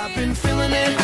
I've been feeling it.